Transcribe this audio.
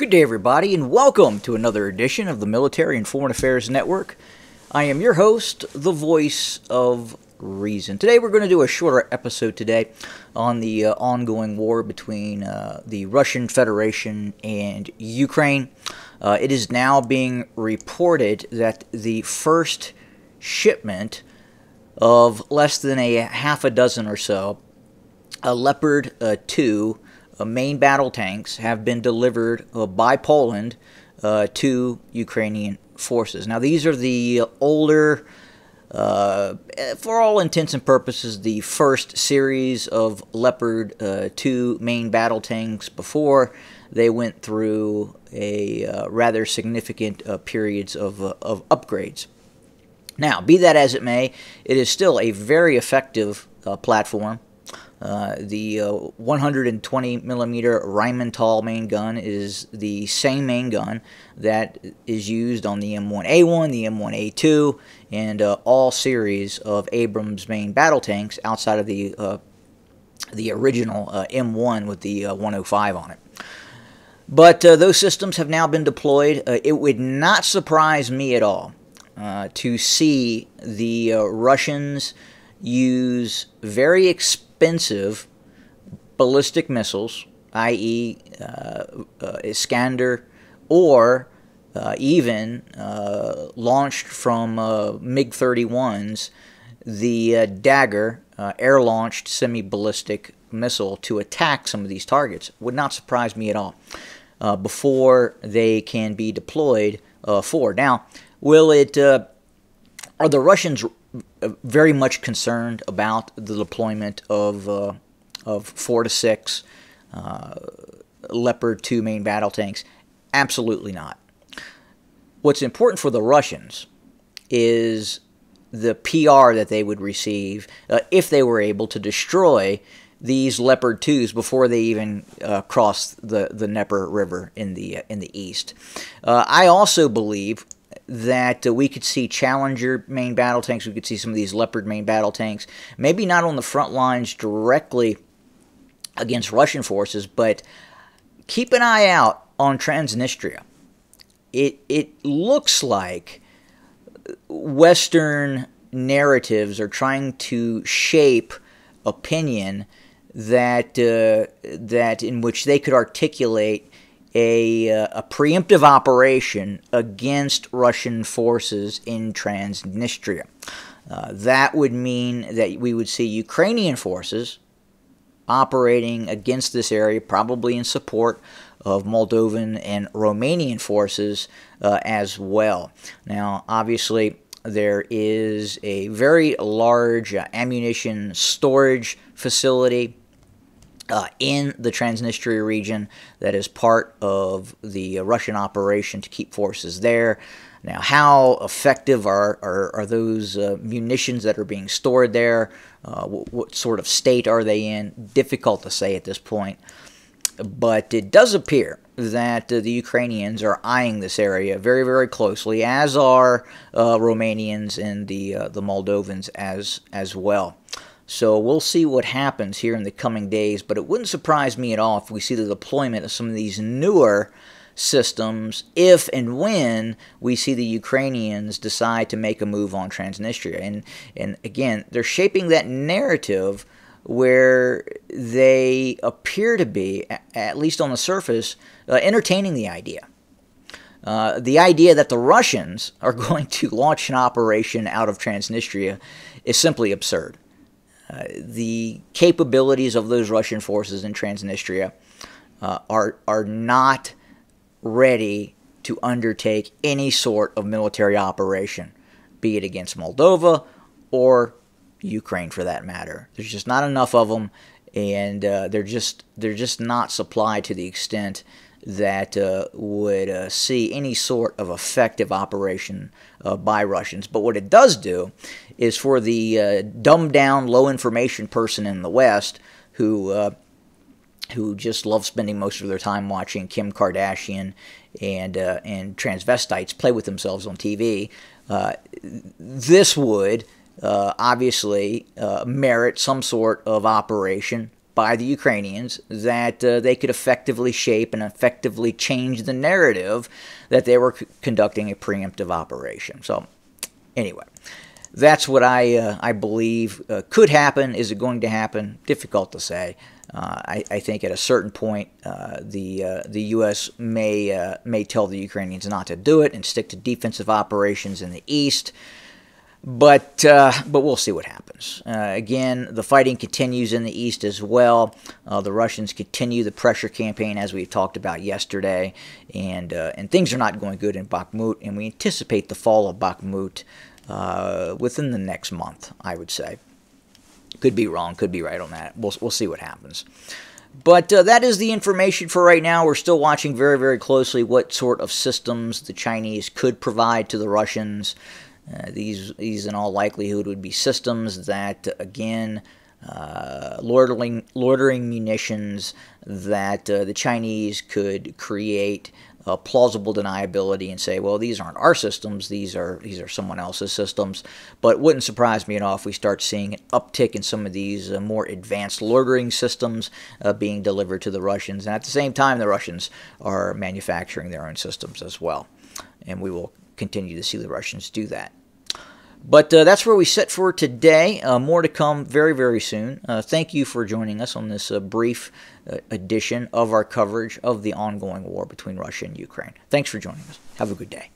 Good day, everybody, and welcome to another edition of the Military and Foreign Affairs Network. I am your host, the voice of reason. Today, we're going to do a shorter episode today on the uh, ongoing war between uh, the Russian Federation and Ukraine. Uh, it is now being reported that the first shipment of less than a half a dozen or so a Leopard uh, 2 uh, main battle tanks have been delivered uh, by Poland uh, to Ukrainian forces. Now, these are the older, uh, for all intents and purposes, the first series of Leopard uh, 2 main battle tanks before they went through a uh, rather significant periods of, of upgrades. Now, be that as it may, it is still a very effective platform. Uh, the uh, 120 millimeter Rheinmetall main gun is the same main gun that is used on the M1A1, the M1A2, and uh, all series of Abrams main battle tanks outside of the uh, the original uh, M1 with the 105 on it. But those systems have now been deployed. it would not surprise me at all to see the Russians use very expensive expensive ballistic missiles, i.e., uh, uh, Iskander, or uh, even uh, launched from uh, MiG 31s, the uh, Dagger air launched semi ballistic missile to attack some of these targets. Would not surprise me at all before they can be deployed for. Now, will it. are the Russians very much concerned about the deployment of uh, of four to six uh, Leopard 2 main battle tanks? Absolutely not. What's important for the Russians is the PR that they would receive uh, if they were able to destroy these Leopard 2s before they even uh, cross the, the Dnieper River in the, uh, in the east. Uh, I also believe that uh, we could see Challenger main battle tanks. We could see some of these Leopard main battle tanks. Maybe not on the front lines directly against Russian forces, but keep an eye out on Transnistria. It it looks like Western narratives are trying to shape opinion that uh, that in which they could articulate a, uh, a preemptive operation against Russian forces in Transnistria. Uh, that would mean that we would see Ukrainian forces operating against this area, probably in support of Moldovan and Romanian forces uh, as well. Now, obviously, there is a very large uh, ammunition storage facility uh, in the Transnistria region that is part of the uh, Russian operation to keep forces there. Now, how effective are, are, are those uh, munitions that are being stored there? Uh, what, what, sort of state are they in? Difficult to say at this point. But it does appear that uh, the Ukrainians are eyeing this area very, very closely, as are uh, Romanians and the, the Moldovans as, as well. So we'll see what happens here in the coming days, but it wouldn't surprise me at all if we see the deployment of some of these newer systems if and when we see the Ukrainians decide to make a move on Transnistria. And, and again, they're shaping that narrative where they appear to be, at least on the surface, uh, entertaining the idea. Uh, the idea that the Russians are going to launch an operation out of Transnistria is simply absurd. Uh, the capabilities of those Russian forces in Transnistria uh, are are not ready to undertake any sort of military operation, be it against Moldova or Ukraine for that matter. There's just not enough of them, and uh, they're just they're just not supplied to the extent that uh, would uh, see any sort of effective operation uh, by Russians. But what it does do is for the uh, dumbed down, low information person in the West who uh, who just love spending most of their time watching Kim Kardashian and uh, and transvestites play with themselves on TV. this would obviously merit some sort of operation by the Ukrainians that uh, they could effectively shape and effectively change the narrative that they were c- conducting a preemptive operation. So, anyway, that's what I uh, I believe uh, could happen. Is it going to happen? Difficult to say. Uh, I, I, think at a certain point, uh, the uh, the U.S. may may tell the Ukrainians not to do it and stick to defensive operations in the east. But uh, but we'll see what happens. Uh, again, the fighting continues in the east as well. the Russians continue the pressure campaign as we talked about yesterday, and and things are not going good in Bakhmut. And we anticipate the fall of Bakhmut within the next month. I would say. Could be wrong, could be right on that. We'll, we'll see what happens. But uh, that is the information for right now. We're still watching very, very closely what sort of systems the Chinese could provide to the Russians. Uh, these, these, in all likelihood, would be systems that, again, uh, loitering, loitering munitions that uh, the Chinese could create uh, plausible deniability and say, well, these aren't our systems; these are these are someone else's systems. But wouldn't surprise me at all if we start seeing an uptick in some of these uh, more advanced loitering systems uh, being delivered to the Russians, and at the same time, the Russians are manufacturing their own systems as well, and we will continue to see the Russians do that. But uh, that's where we set for today. Uh, more to come very, very soon. Uh, thank you for joining us on this uh, brief uh, edition of our coverage of the ongoing war between Russia and Ukraine. Thanks for joining us. Have a good day.